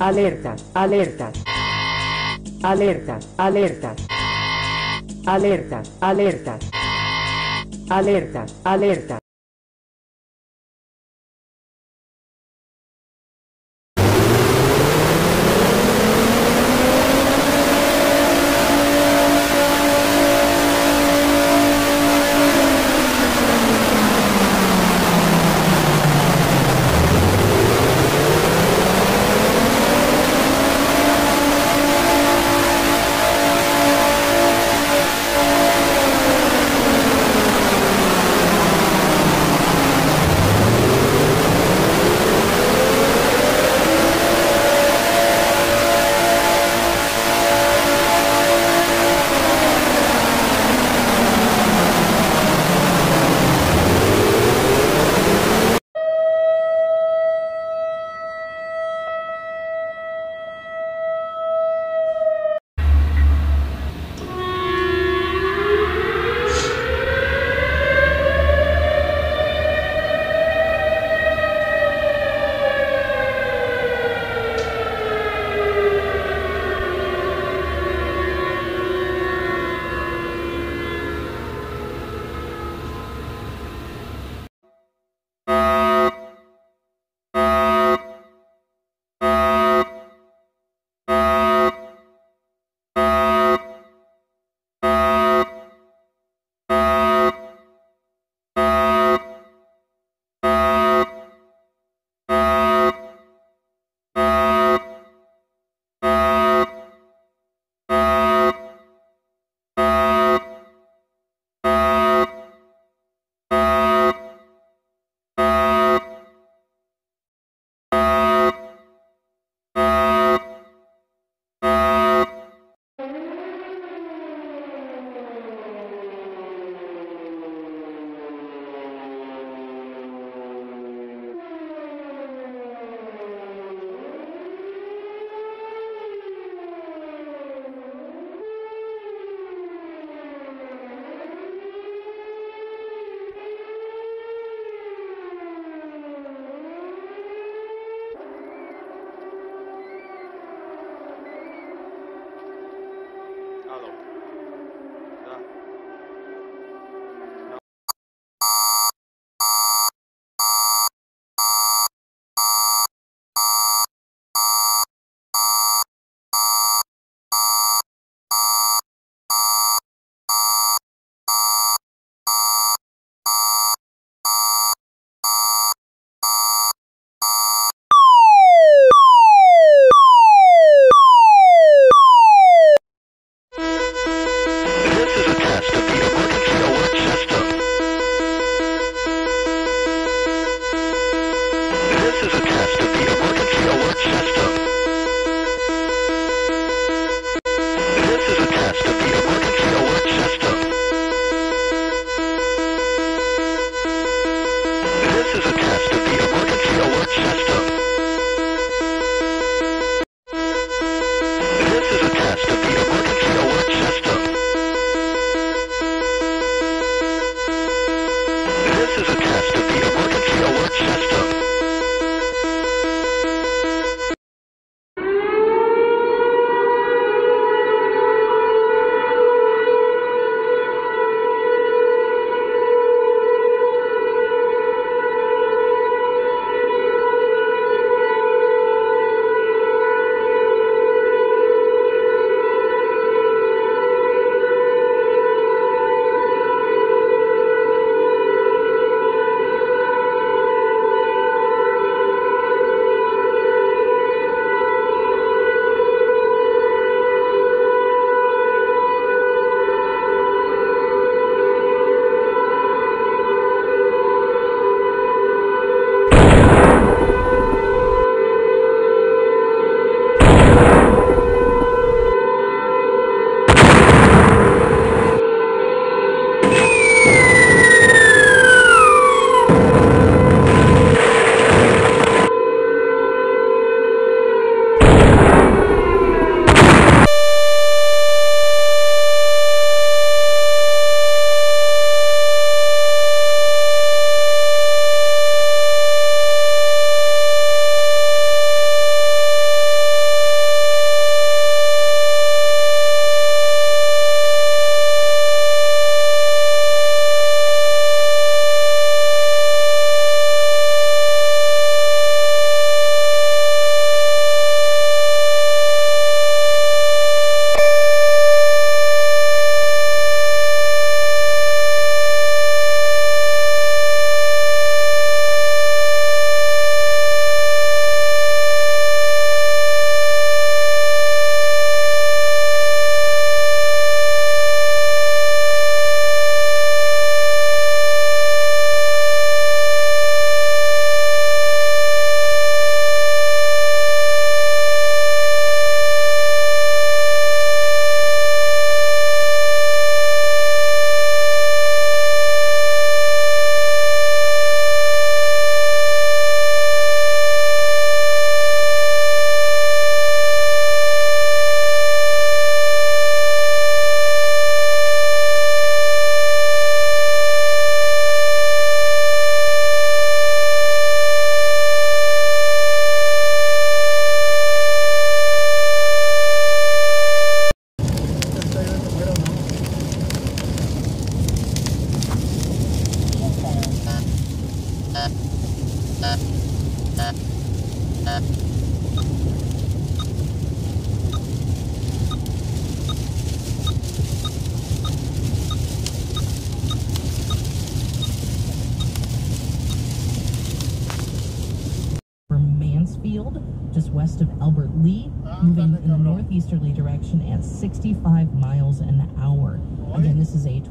Alerta, alerta. Alerta, alerta. Alerta, alerta. Alerta, alerta.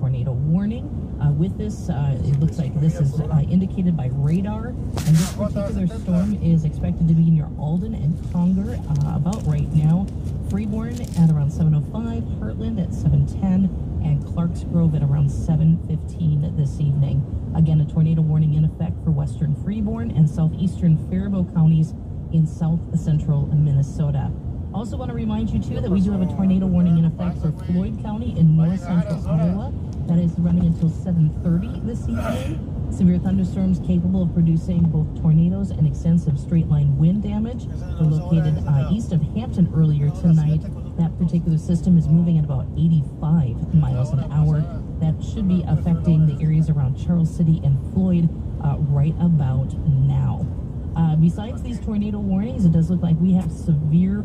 Tornado warning. Uh, with this, uh, it looks like this is uh, indicated by radar, and this particular storm is expected to be near Alden and Conger uh, about right now. Freeborn at around 7:05, Hartland at 7:10, and Clarks Grove at around 7:15 this evening. Again, a tornado warning in effect for western Freeborn and southeastern Faribault counties in south central Minnesota. Also, want to remind you too that we do have a tornado warning in effect for Floyd County in north central Iowa. That is running until 7:30 this evening. Severe thunderstorms capable of producing both tornadoes and extensive straight line wind damage were located uh, east of Hampton earlier tonight. That particular system is moving at about 85 miles an hour. That should be affecting the areas around Charles City and Floyd uh, right about now. Uh, besides these tornado warnings, it does look like we have severe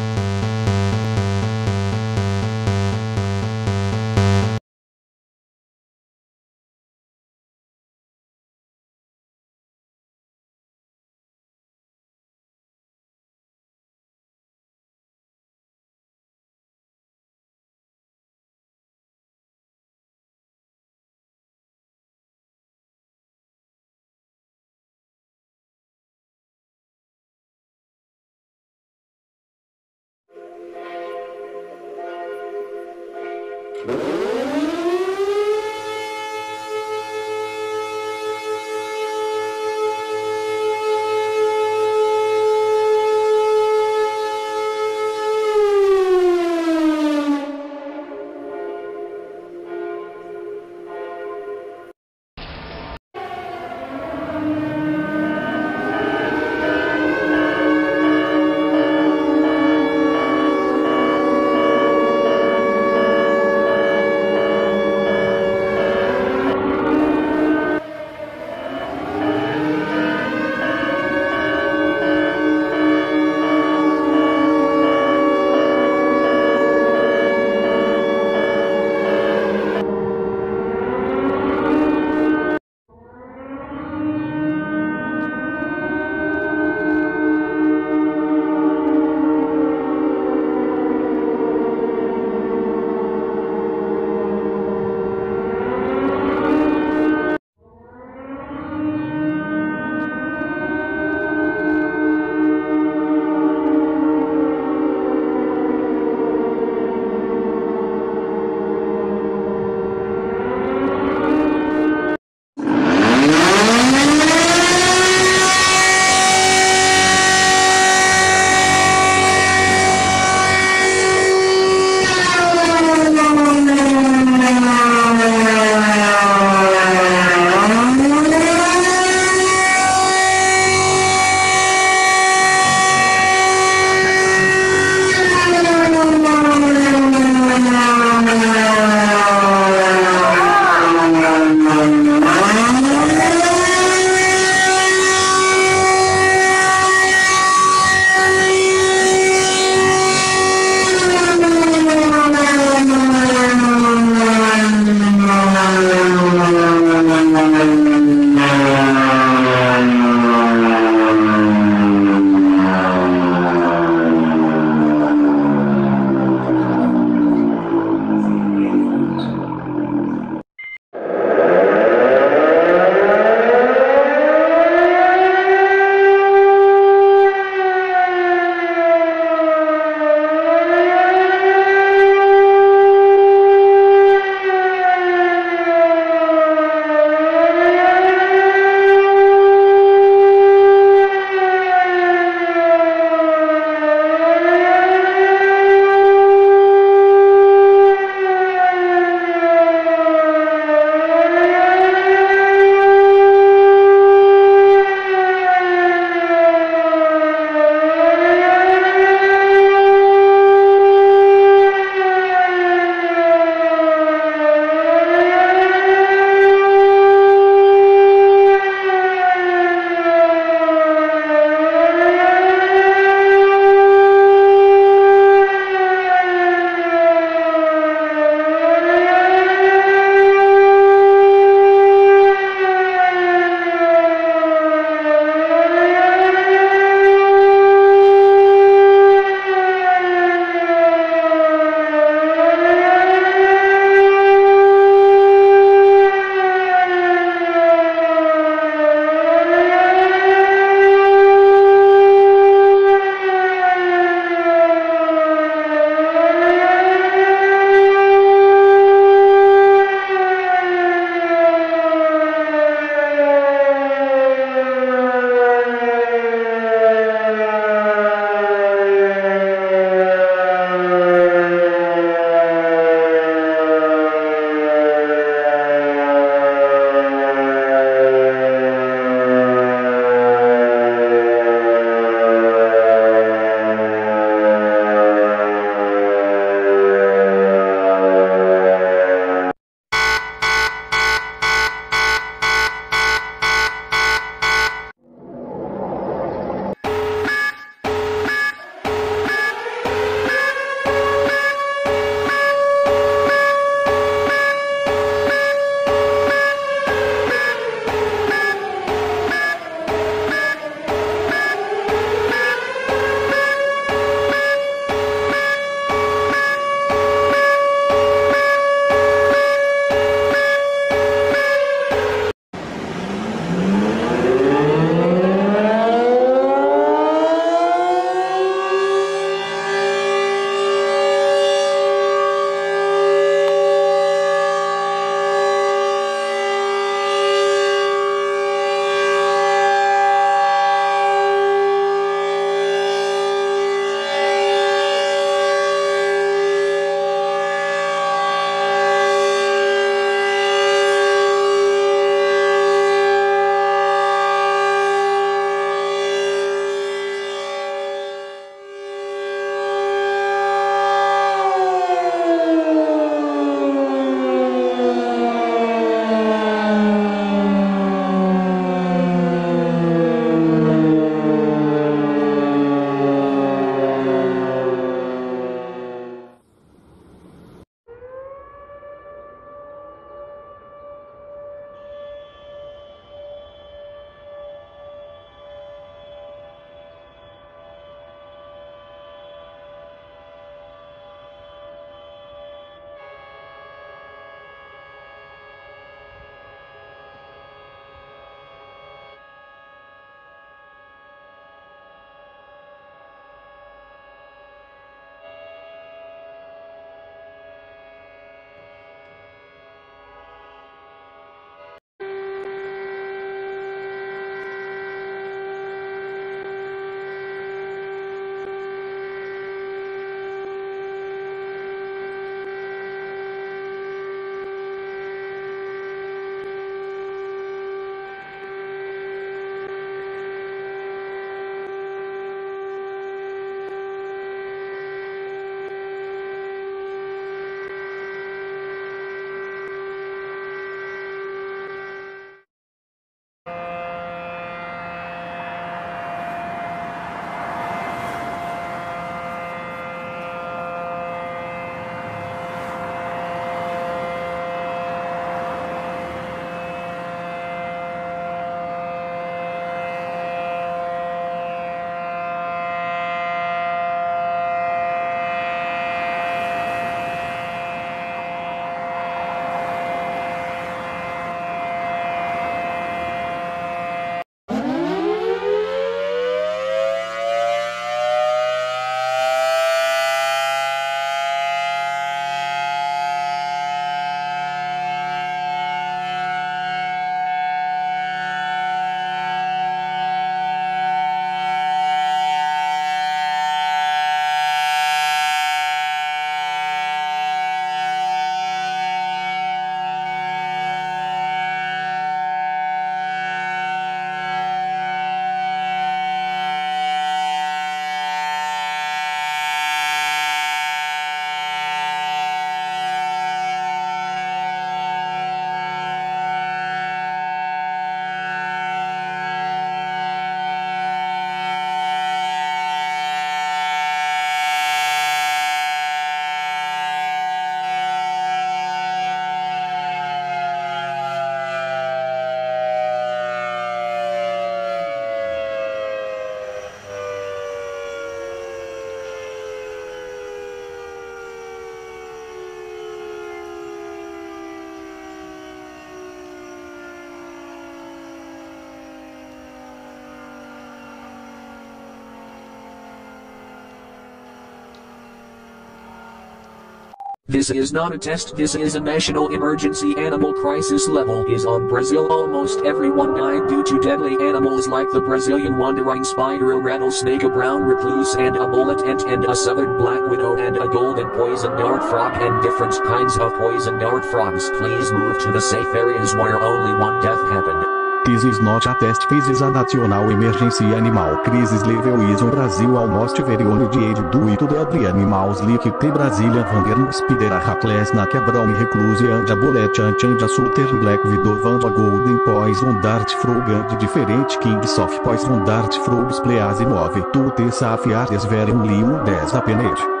This is not a test, this is a national emergency. Animal crisis level is on Brazil. Almost everyone died due to deadly animals like the Brazilian wandering spider, a rattlesnake, a brown recluse, and a bullet ant, and a southern black widow, and a golden poison dart frog, and different kinds of poison dart frogs. Please move to the safe areas where only one death happened. This is not a test This a national emergency animal crisis level is on Brasil almost very on the age do it the animals like the Brazilian Vander Spider Hackles na Quebrão Recluse and a Bullet Ant and a Sutter Black Widow Van a Golden Poison Dart Frog and different Kings of Poison Dart Frogs Please move to the safe areas very limo 10 apenas.